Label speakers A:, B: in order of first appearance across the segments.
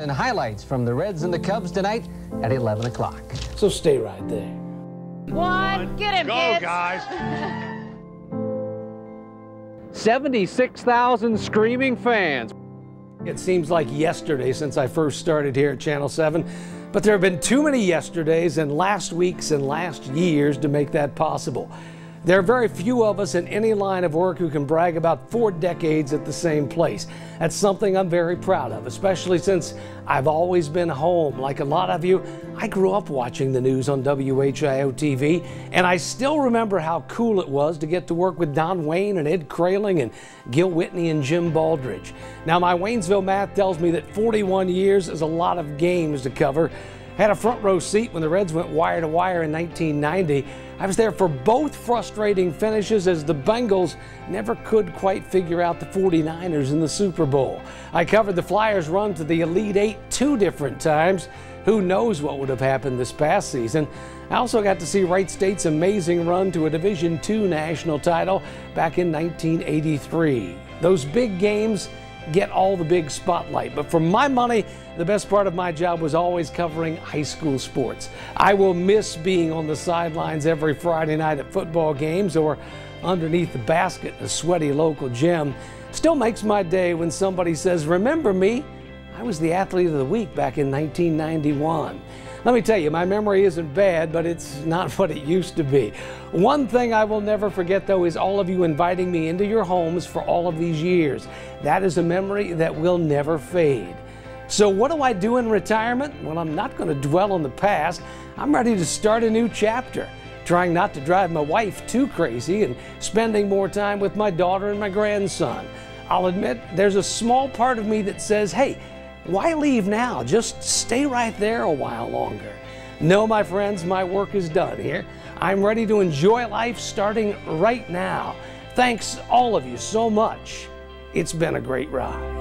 A: And highlights from the Reds and the Cubs tonight at 11 o'clock.
B: So stay right there.
C: One, get him,
D: Go,
C: kids.
D: guys.
E: 76,000 screaming fans.
B: It seems like yesterday since I first started here at Channel 7, but there have been too many yesterdays and last weeks and last years to make that possible. There are very few of us in any line of work who can brag about four decades at the same place. That's something I'm very proud of, especially since I've always been home. Like a lot of you, I grew up watching the news on WHIO TV, and I still remember how cool it was to get to work with Don Wayne and Ed Kraling and Gil Whitney and Jim Baldridge. Now, my Waynesville math tells me that 41 years is a lot of games to cover. Had a front row seat when the Reds went wire to wire in 1990. I was there for both frustrating finishes as the Bengals never could quite figure out the 49ers in the Super Bowl. I covered the Flyers' run to the Elite Eight two different times. Who knows what would have happened this past season? I also got to see Wright State's amazing run to a Division II national title back in 1983. Those big games get all the big spotlight. But for my money, the best part of my job was always covering high school sports. I will miss being on the sidelines every Friday night at football games or underneath the basket in a sweaty local gym. Still makes my day when somebody says, Remember me? I was the athlete of the week back in 1991. Let me tell you, my memory isn't bad, but it's not what it used to be. One thing I will never forget, though, is all of you inviting me into your homes for all of these years. That is a memory that will never fade. So, what do I do in retirement? Well, I'm not going to dwell on the past. I'm ready to start a new chapter, trying not to drive my wife too crazy and spending more time with my daughter and my grandson. I'll admit there's a small part of me that says, hey, why leave now? Just stay right there a while longer. No, my friends, my work is done here. I'm ready to enjoy life starting right now. Thanks, all of you, so much. It's been a great ride.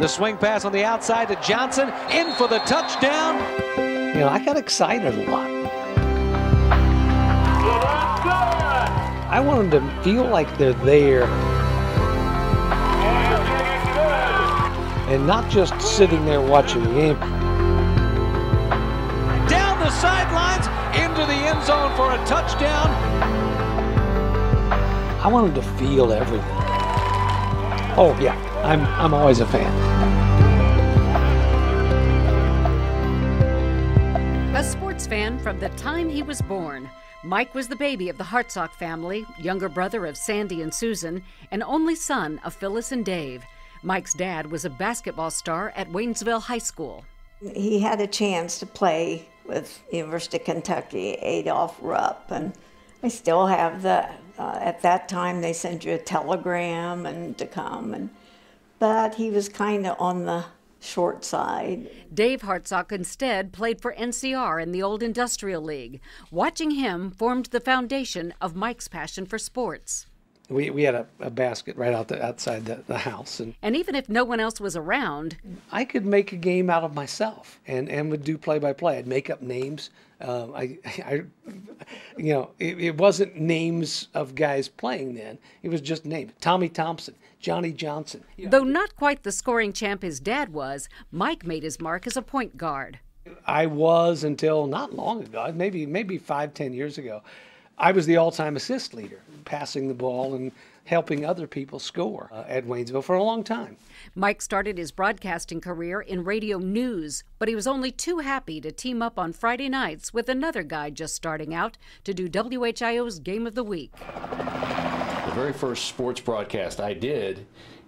E: The swing pass on the outside to Johnson, in for the touchdown.
B: You know, I got excited a lot. I want them to feel like they're there and not just sitting there watching the game.
E: Down the sidelines, into the end zone for a touchdown.
B: I want them to feel everything. Oh, yeah, I'm, I'm always a fan.
C: A sports fan from the time he was born. Mike was the baby of the Hartsock family, younger brother of Sandy and Susan, and only son of Phyllis and Dave. Mike's dad was a basketball star at Waynesville High School.
F: He had a chance to play with University of Kentucky, Adolph Rupp, and I still have the. Uh, at that time, they sent you a telegram and to come, and but he was kind of on the short side.
C: Dave Hartsock instead played for NCR in the old Industrial League. Watching him formed the foundation of Mike's passion for sports.
B: We, we had a, a basket right out the, outside the, the house, and
C: And even if no one else was around,
B: I could make a game out of myself and, and would do play by play. I'd make up names. Um, I, I, you know, it, it wasn't names of guys playing then. It was just names. Tommy Thompson, Johnny Johnson. You know,
C: though not quite the scoring champ his dad was, Mike made his mark as a point guard.
B: I was until not long ago, maybe maybe five, ten years ago. I was the all-time assist leader, passing the ball and helping other people score uh, at Waynesville for a long time.
C: Mike started his broadcasting career in radio news, but he was only too happy to team up on Friday nights with another guy just starting out to do WHIO's Game of the Week.
G: The very first sports broadcast I did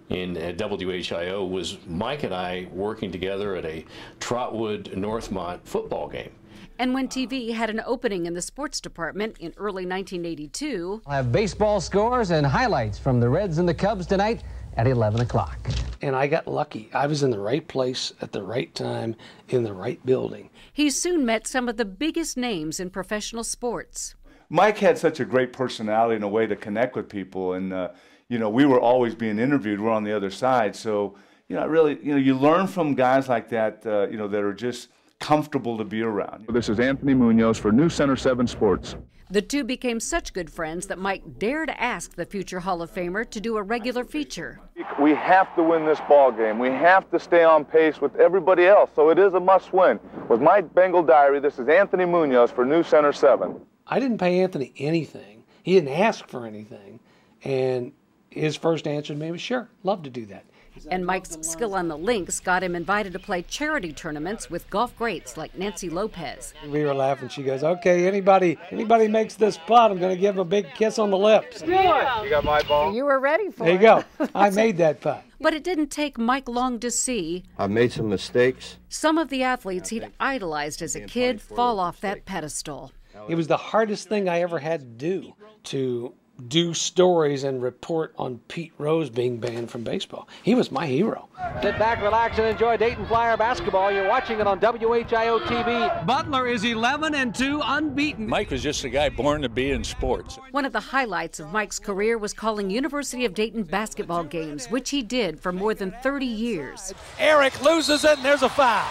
G: in uh, WHIO was Mike and I working together at a Trotwood Northmont football game.
C: And when TV had an opening in the sports department in early 1982,
A: I'll have baseball scores and highlights from the Reds and the Cubs tonight at 11 o'clock.
B: And I got lucky. I was in the right place at the right time in the right building.
C: he soon met some of the biggest names in professional sports.
D: Mike had such a great personality and a way to connect with people, and uh, you know, we were always being interviewed. We're on the other side, so you know, I really, you know, you learn from guys like that, uh, you know, that are just comfortable to be around.
H: This is Anthony Munoz for News Center 7 Sports.
C: The two became such good friends that Mike dared to ask the future Hall of Famer to do a regular feature.
H: we have to win this ball game. We have to stay on pace with everybody else. So it is a must win. With my Bengal diary, this is Anthony Munoz for News Center 7.
B: I didn't pay Anthony anything. He didn't ask for anything. And his first answer to me was, sure, love to do that.
C: And Mike's skill on the links got him invited to play charity tournaments with golf greats like Nancy Lopez.
B: We were laughing. She goes, "Okay, anybody, anybody makes this putt, I'm going to give a big kiss on the lips."
H: You got my ball.
C: You were ready for it.
B: There you
C: it.
B: go. I made that putt.
C: But it didn't take Mike long to see
I: I've made some mistakes.
C: some of the athletes he'd idolized as a kid fall off that pedestal.
B: It was the hardest thing I ever had to do to do stories and report on Pete Rose being banned from baseball. He was my hero.
E: Sit back, relax, and enjoy Dayton Flyer basketball. You're watching it on WHIO TV.
A: Butler is 11 and 2, unbeaten.
J: Mike was just a guy born to be in sports.
C: One of the highlights of Mike's career was calling University of Dayton basketball games, which he did for more than 30 years.
E: Eric loses it, and there's a foul.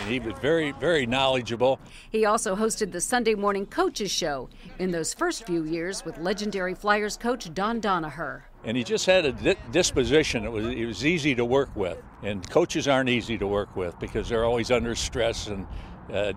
J: And he was very, very knowledgeable.
C: He also hosted the Sunday Morning Coaches Show in those first few years with legendary Flyers coach Don Donoher.
J: And he just had a di- disposition. It was, it was easy to work with. And coaches aren't easy to work with because they're always under stress. And uh,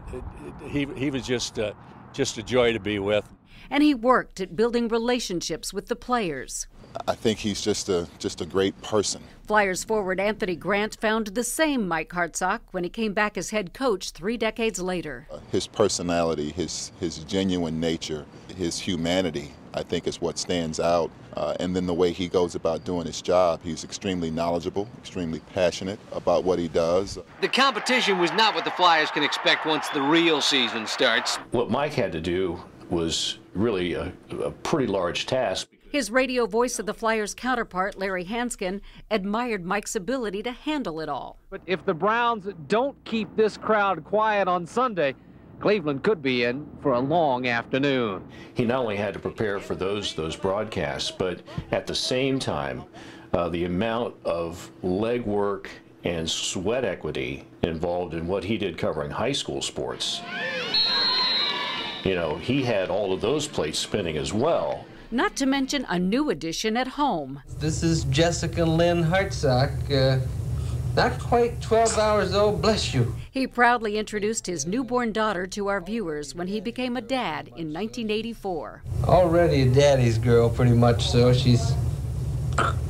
J: he, he was just, uh, just a joy to be with.
C: And he worked at building relationships with the players.
K: I think he's just a just a great person.
C: Flyers forward Anthony Grant found the same Mike Hartsock when he came back as head coach three decades later.
K: His personality, his his genuine nature, his humanity, I think is what stands out. Uh, and then the way he goes about doing his job, he's extremely knowledgeable, extremely passionate about what he does.
L: The competition was not what the Flyers can expect once the real season starts.
G: What Mike had to do was really a, a pretty large task.
C: His radio voice of the Flyers' counterpart, Larry Hansgen, admired Mike's ability to handle it all.
E: But if the Browns don't keep this crowd quiet on Sunday, Cleveland could be in for a long afternoon.
G: He not only had to prepare for those those broadcasts, but at the same time, uh, the amount of legwork and sweat equity involved in what he did covering high school sports. You know, he had all of those plates spinning as well.
C: Not to mention a new addition at home.
I: This is Jessica Lynn Hartsock. Uh, not quite 12 hours old, bless you.
C: He proudly introduced his newborn daughter to our viewers when he became a dad in 1984.
I: Already a daddy's girl, pretty much so. She's.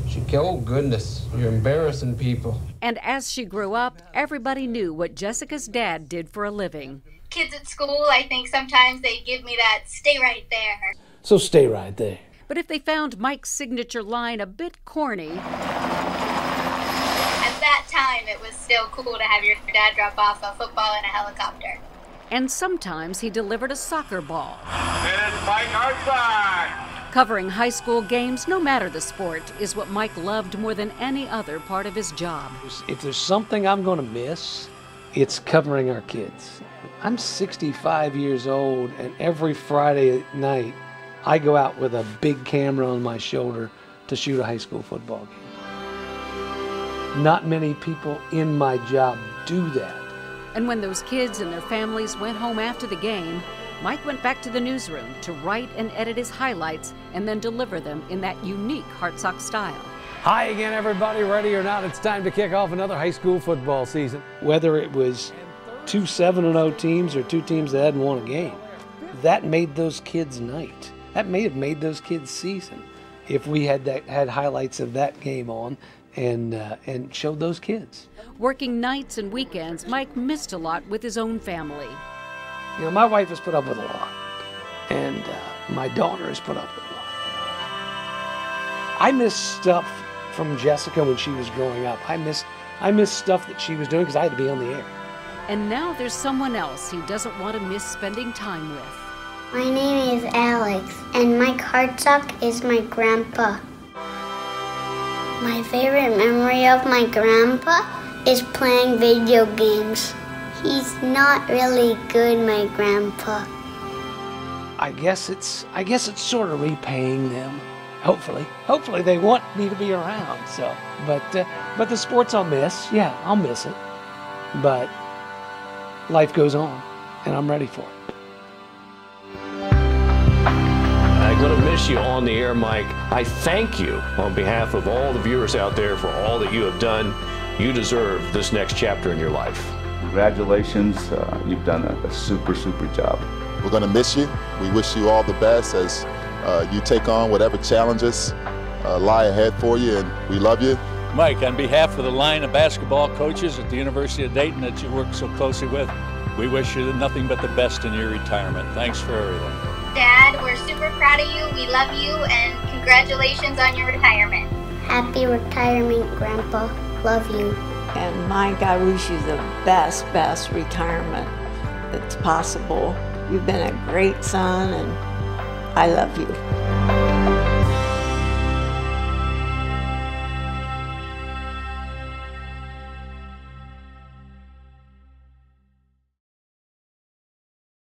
I: She, oh, goodness, you're embarrassing people.
C: And as she grew up, everybody knew what Jessica's dad did for a living.
M: Kids at school, I think sometimes they give me that stay right there.
B: So stay right there.
C: But if they found Mike's signature line a bit corny,
M: At that time, it was still cool to have your dad drop off a football in a helicopter.
C: and sometimes he delivered a soccer ball.
H: It's Mike Hartsock.
C: Covering high school games, no matter the sport, is what Mike loved more than any other part of his job.
B: If there's something I'm going to miss, it's covering our kids. I'm 65 years old, and every Friday night, I go out with a big camera on my shoulder to shoot a high school football game. Not many people in my job do that.
C: And when those kids and their families went home after the game, Mike went back to the newsroom to write and edit his highlights and then deliver them in that unique Hartsock style.
B: Hi again, everybody. Ready or not, it's time to kick off another high school football season. Whether it was two 7 0 teams or two teams that hadn't won a game, that made those kids' night. That may have made those kids' season if we had that had highlights of that game on and uh, and showed those kids.
C: Working nights and weekends, Mike missed a lot with his own family.
B: You know, my wife has put up with a lot, and uh, my daughter has put up with a lot. I miss stuff from Jessica when she was growing up. I miss I miss stuff that she was doing because I had to be on the air.
C: And now there's someone else he doesn't want to miss spending time with.
N: My name is Alex, and Mike Hartsock is my grandpa. My favorite memory of my grandpa is playing video games. He's not really good, my grandpa.
B: I guess it's I guess it's sort of repaying them. Hopefully, hopefully they want me to be around. So, but uh, but the sports I'll miss. Yeah, I'll miss it. But life goes on, and I'm ready for it.
G: I Mike. Going to miss you on the air, Mike. I thank you on behalf of all the viewers out there for all that you have done. You deserve this next chapter in your life.
D: Congratulations. Uh, you've done a, a, super, super job.
K: We're going to miss you. We wish you all the best as uh, you take on whatever challenges uh, lie ahead for you, and we love you.
J: Mike, on behalf of the line of basketball coaches at the University of Dayton that you work so closely with, we wish you nothing but the best in your retirement. Thanks for everything.
M: Dad, we're super proud of you. We love you, and congratulations on your retirement.
N: Happy retirement, Grandpa. Love you.
F: And Mike, I wish you the best, best retirement that's possible. You've been a great son, and I love you.